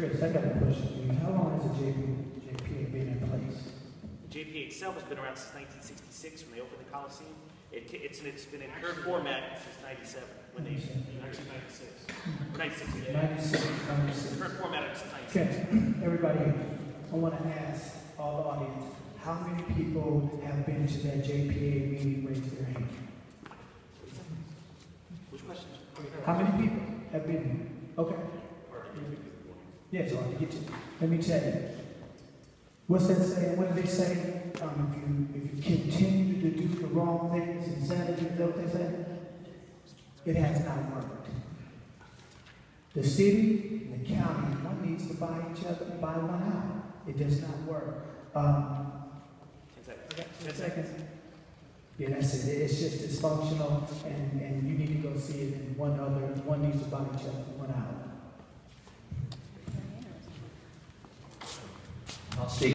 Chris, I got a question for you. How long has the JP, JPA been in place? The JPA itself has been around since 1966 when they opened the Coliseum. It, it's, it's been in current format since 97, when they, actually 96. 96, yeah. Ninety-six, ninety-six. Current format is 96. Okay, everybody, I want to ask all the audience, how many people have been to that JPA meeting, raise their hand? Which question? How many people have been here? Okay. Yes, I'll get you. Let me tell you. What's that saying? What did they say? Um, if you, if you continue to do the wrong things, insanity, is that what they say? It has not worked. The city and the county, one needs to buy each other, buy one out. It does not work. Um, 10 seconds. Okay, 10 seconds. seconds. Yeah, that's it. It's just dysfunctional, and, and you need to go see it, and one other, one needs to buy each other, one out. Stay